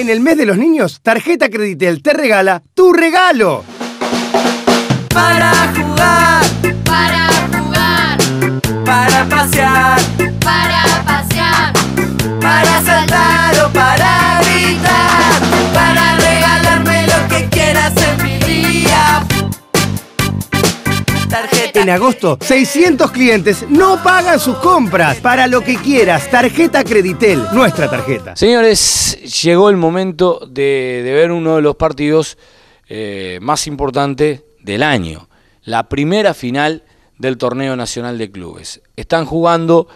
En el mes de los niños, Tarjeta Creditel te regala tu regalo. Para jugar, Para jugar, para pasear, En agosto, 600 clientes no pagan sus compras. Para lo que quieras, Tarjeta Creditel, nuestra tarjeta. Señores, llegó el momento de, ver uno de los partidos eh, más importantes del año. La primera final del Torneo Nacional de Clubes. Están jugando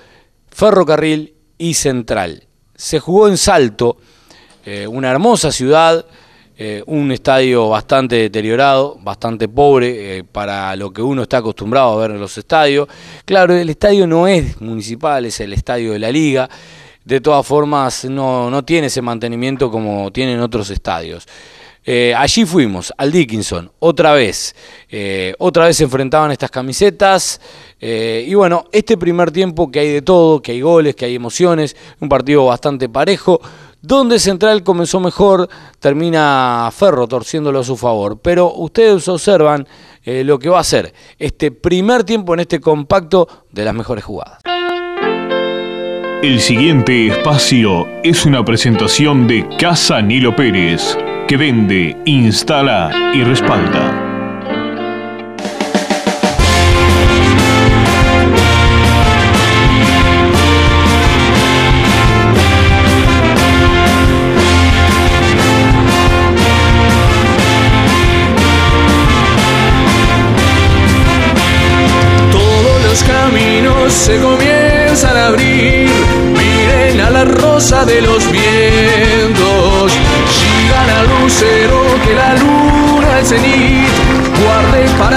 Ferrocarril y Central. Se jugó en Salto, eh, una hermosa ciudad, eh, un estadio bastante deteriorado, bastante pobre eh, para lo que uno está acostumbrado a ver en los estadios. Claro, el estadio no es municipal, es el estadio de la liga. De todas formas, no, no tiene ese mantenimiento como tienen otros estadios. Eh, allí fuimos, al Dickinson, otra vez. Otra vez se enfrentaban estas camisetas. y bueno, este primer tiempo que hay de todo, que hay goles, que hay emociones, un partido bastante parejo. Donde Central comenzó mejor, termina Ferro torciéndolo a su favor. Pero ustedes observan eh, lo que va a ser este primer tiempo en este compacto de las mejores jugadas. El siguiente espacio es una presentación de Casa Nilo Pérez, que vende, instala y respalda.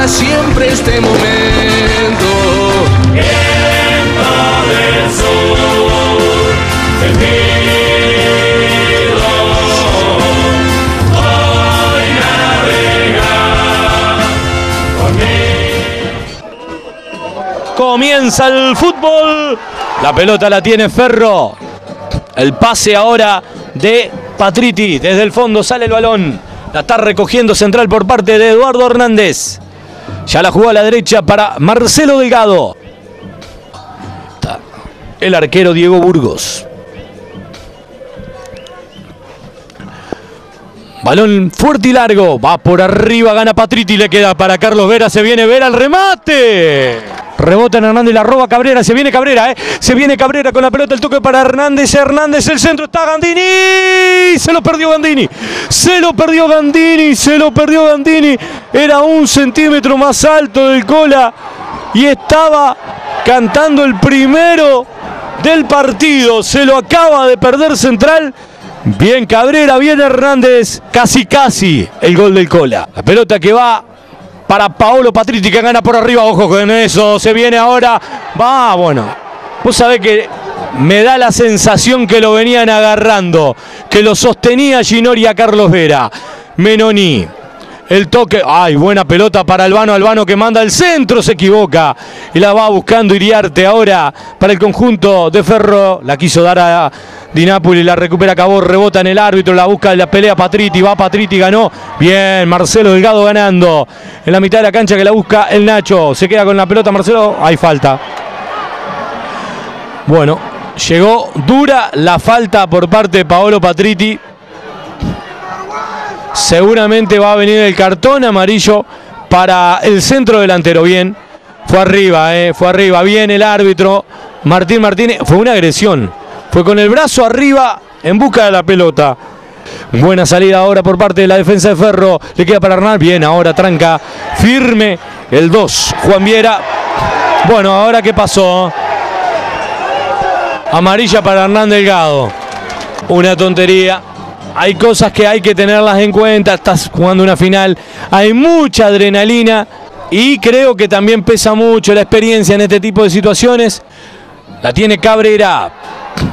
Siempre este momento. Viento del navega Comienza el fútbol. La pelota la tiene Ferro. El pase ahora de Patriti. Desde el fondo sale el balón. La está recogiendo central por parte de Eduardo Hernández. Ya la jugó a la derecha para Marcelo Delgado. El arquero Diego Burgos. Balón fuerte y largo. Va por arriba, gana Patriti. Le queda para Carlos Vera. Se viene Vera al remate. Rebota en Hernández, la roba Cabrera. Se viene Cabrera, ¿eh? Se viene Cabrera con la pelota. El toque para Hernández. Hernández, el centro está Gandini. Se lo perdió Gandini. Se lo perdió Gandini. Se lo perdió Gandini. Era un centímetro más alto del cola. Y estaba cantando el primero del partido. Se lo acaba de perder Central. Bien Cabrera, bien Hernández, casi casi el gol del Cola. La pelota que va para Paolo Patriti que gana por arriba, ojo con eso, se viene ahora, va, bueno. Vos sabés que me da la sensación que lo venían agarrando, que lo sostenía Ginori a Carlos Vera. Menoni, el toque, ay, buena pelota para Albano, Albano que manda el centro, se equivoca y la va buscando Iriarte ahora para el conjunto de Ferro, la quiso dar a Di Napoli, la recupera Cabó, rebota en el árbitro, la busca, la pelea Patriti, va Patriti, ganó, bien, Marcelo Delgado ganando en la mitad de la cancha que la busca el Nacho, se queda con la pelota Marcelo, hay falta. Bueno, llegó dura la falta por parte de Paolo Patriti. Seguramente va a venir el cartón amarillo para el centro delantero. Bien, fue arriba, eh, fue arriba. Bien el árbitro. Martín Martínez. Fue una agresión. Fue con el brazo arriba en busca de la pelota. Buena salida ahora por parte de la defensa de Ferro. Le queda para Hernán. Bien, ahora tranca firme el 2. Juan Viera. Bueno, ahora qué pasó. Amarilla para Hernán Delgado. Una tontería. Hay cosas que hay que tenerlas en cuenta. Estás jugando una final. Hay mucha adrenalina. Y creo que también pesa mucho la experiencia en este tipo de situaciones. La tiene Cabrera.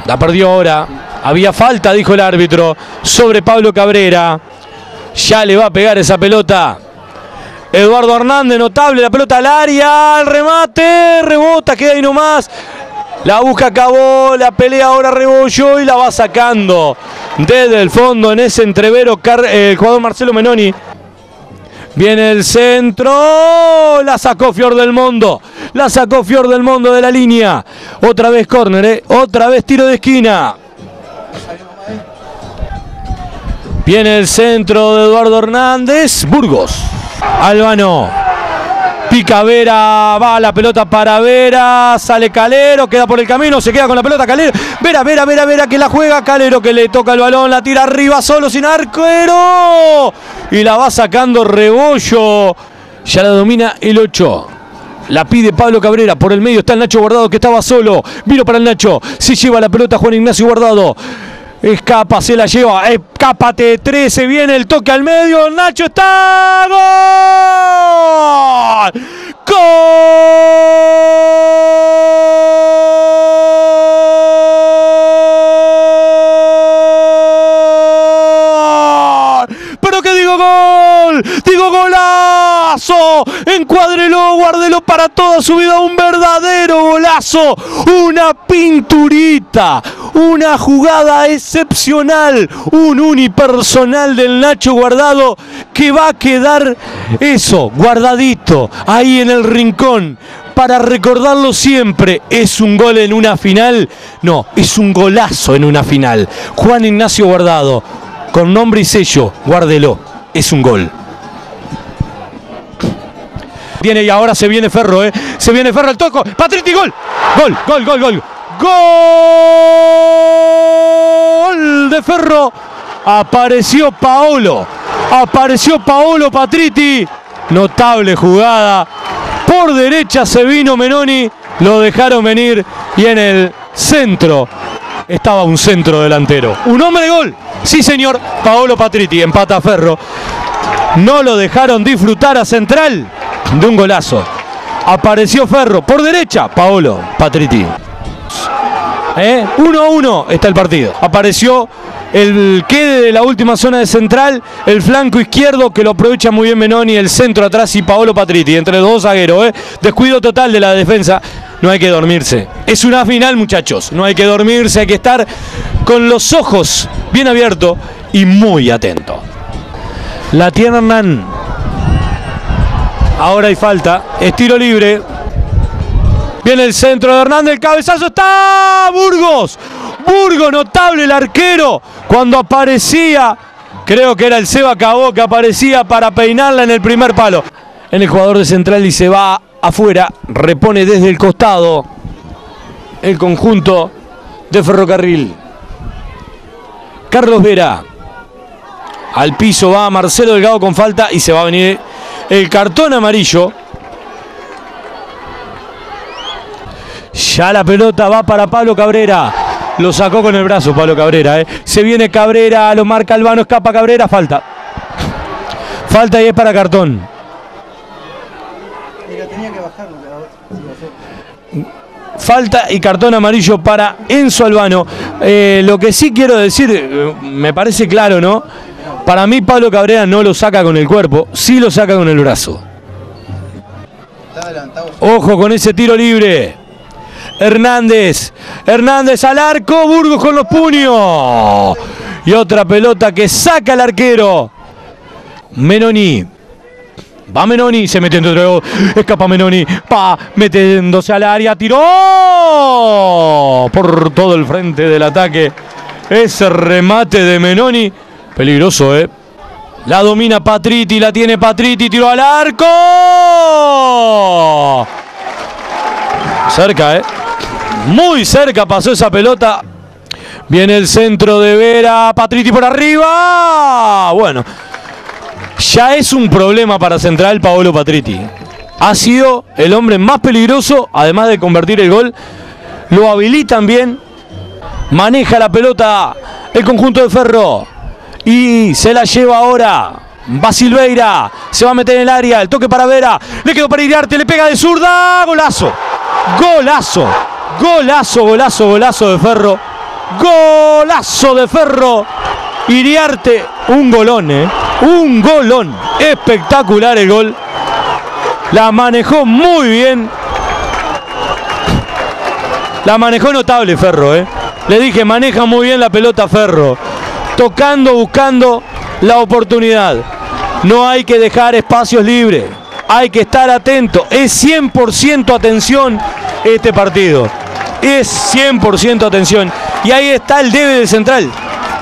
La perdió ahora. Había falta, dijo el árbitro, sobre Pablo Cabrera. Ya le va a pegar esa pelota. Eduardo Hernández, notable, la pelota al área, al remate, rebota, queda ahí nomás. La busca acabó, la pelea ahora Rebollo y la va sacando. Desde el fondo en ese entrevero eh, el jugador Marcelo Menoni. Viene el centro. La sacó Fior del Mundo. La sacó Fior del Mundo de la línea. Otra vez córner, eh. otra vez tiro de esquina. Viene el centro de Eduardo Hernández. Burgos. Albano. Pica Vera, va la pelota para Vera, sale Calero, queda por el camino, se queda con la pelota Calero. Vera, Vera, Vera, Vera que la juega, Calero que le toca el balón, la tira arriba solo sin arquero. Y la va sacando Rebollo. Ya la domina el 8. La pide Pablo Cabrera. Por el medio está el Nacho Guardado que estaba solo. Vino para el Nacho. Se lleva la pelota Juan Ignacio Guardado. Escapa, se la lleva. Escápate 13. Viene el toque al medio. Nacho está. ¡Gol! Pero que digo gol, digo golazo, encuádrelo, guárdelo para toda su vida, un verdadero golazo, una pinturita, una jugada excepcional, un unipersonal del Nacho Guardado que va a quedar eso, guardadito, ahí en el rincón. Para recordarlo siempre, ¿es un gol en una final? No, es un golazo en una final. Juan Ignacio Guardado, con nombre y sello, guárdelo, es un gol. Y ahora se viene Ferro, ¿eh? Se viene Ferro el toco. Patriti, gol. Gol, gol, gol, gol. Gol de Ferro. Apareció Paolo. Apareció Paolo Patriti. Notable jugada. Por derecha se vino Menoni. Lo dejaron venir. Y en el centro estaba un centro delantero. Un hombre de gol. Sí, señor. Paolo Patriti empata Ferro. No lo dejaron disfrutar a Central de un golazo. Apareció Ferro por derecha, Paolo Patriti. ¿Eh? 1 a 1 está el partido. Apareció el quede de la última zona de central, el flanco izquierdo que lo aprovecha muy bien Menoni, el centro atrás y Paolo Patriti, entre los dos zagueros. ¿eh? Descuido total de la defensa. No hay que dormirse. Es una final, muchachos. No hay que dormirse, hay que estar con los ojos bien abiertos y muy atento. La tiene Hernán. Ahora hay falta. Estiro libre. Viene el centro de Hernández. El cabezazo está. Burgos. Burgos, notable el arquero. Cuando aparecía. Creo que era el Seba Cabó que aparecía para peinarla en el primer palo. En el jugador de central y se va afuera. Repone desde el costado. El conjunto de ferrocarril. Carlos Vera. Al piso va Marcelo Delgado con falta y se va a venir el cartón amarillo. Ya la pelota va para Pablo Cabrera. Lo sacó con el brazo Pablo Cabrera. ¿eh? Se viene Cabrera, lo marca Albano, escapa Cabrera, falta. Falta y es para cartón. Falta y cartón amarillo para Enzo Albano. Eh, lo que sí quiero decir, eh, me parece claro, ¿no? Para mí Pablo Cabrera no lo saca con el cuerpo, sí lo saca con el brazo. Ojo con ese tiro libre. Hernández. Hernández al arco. Burgos con los puños. Y otra pelota que saca el arquero. Menoni. Va Menoni, se mete entre los- Escapa Menoni. Va metiéndose al área. Tiró. Por todo el frente del ataque. Ese remate de Menoni. Peligroso, ¿eh? La domina Patriti, la tiene Patriti, tiró al arco. Cerca, ¿eh? Muy cerca pasó esa pelota. Viene el centro de Vera, Patriti por arriba. Bueno, ya es un problema para Central Paolo Patriti. Ha sido el hombre más peligroso, además de convertir el gol. Lo habilitan bien. Maneja la pelota el conjunto de Ferro. Y se la lleva ahora. Va Silveira. Se va a meter en el área. El toque para Vera. Le quedó para Iriarte. Le pega de zurda. Golazo. Golazo. Golazo, golazo, golazo de Ferro. Golazo de Ferro. Iriarte. Un golón, ¿eh? Un golón. Espectacular el gol. La manejó muy bien. La manejó notable Ferro, ¿eh? Le dije, maneja muy bien la pelota Ferro. Tocando, buscando la oportunidad. No hay que dejar espacios libres. Hay que estar atento. Es 100% atención este partido. Es 100% atención. Y ahí está el debe de Central.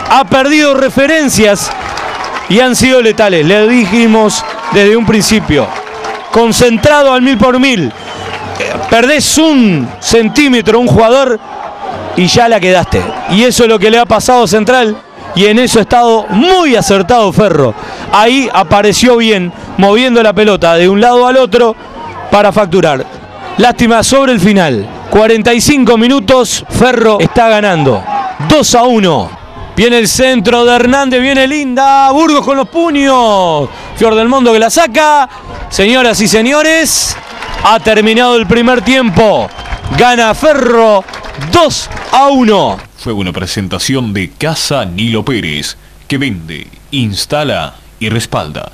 Ha perdido referencias y han sido letales. Le dijimos desde un principio. Concentrado al mil por mil. Perdés un centímetro, un jugador, y ya la quedaste. Y eso es lo que le ha pasado a Central. Y en eso ha estado muy acertado Ferro. Ahí apareció bien, moviendo la pelota de un lado al otro para facturar. Lástima sobre el final. 45 minutos, Ferro está ganando. 2 a 1. Viene el centro de Hernández, viene Linda. Burgos con los puños. Flor del Mundo que la saca. Señoras y señores, ha terminado el primer tiempo. Gana Ferro 2 a 1. Fue una presentación de Casa Nilo Pérez, que vende, instala y respalda.